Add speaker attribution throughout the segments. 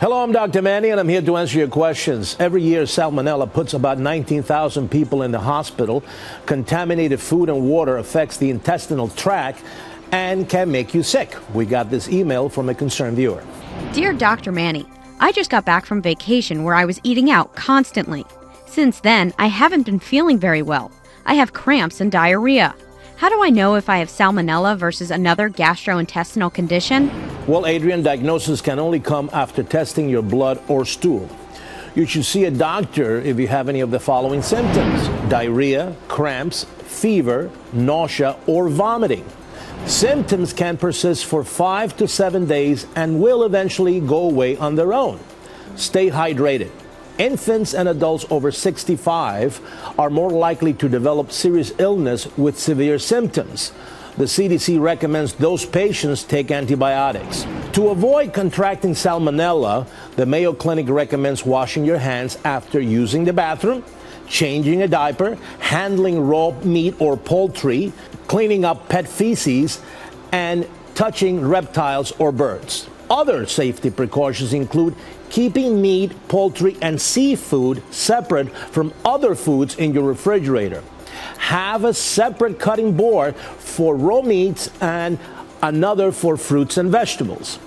Speaker 1: Hello, I'm Dr. Manny, and I'm here to answer your questions. Every year, salmonella puts about 19,000 people in the hospital. Contaminated food and water affects the intestinal tract and can make you sick. We got this email from a concerned viewer.
Speaker 2: Dear Dr. Manny, I just got back from vacation where I was eating out constantly. Since then, I haven't been feeling very well. I have cramps and diarrhea. How do I know if I have salmonella versus another gastrointestinal condition?
Speaker 1: Well, Adrian, diagnosis can only come after testing your blood or stool. You should see a doctor if you have any of the following symptoms diarrhea, cramps, fever, nausea, or vomiting. Symptoms can persist for five to seven days and will eventually go away on their own. Stay hydrated. Infants and adults over 65 are more likely to develop serious illness with severe symptoms. The CDC recommends those patients take antibiotics. To avoid contracting salmonella, the Mayo Clinic recommends washing your hands after using the bathroom, changing a diaper, handling raw meat or poultry, cleaning up pet feces, and touching reptiles or birds. Other safety precautions include keeping meat, poultry, and seafood separate from other foods in your refrigerator. Have a separate cutting board for raw meats and another for fruits and vegetables.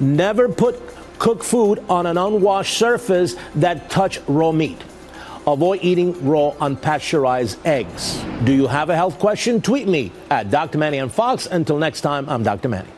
Speaker 1: Never put cooked food on an unwashed surface that touch raw meat. Avoid eating raw unpasteurized eggs. Do you have a health question? Tweet me at Dr. Manny and Fox. Until next time, I'm Dr. Manny.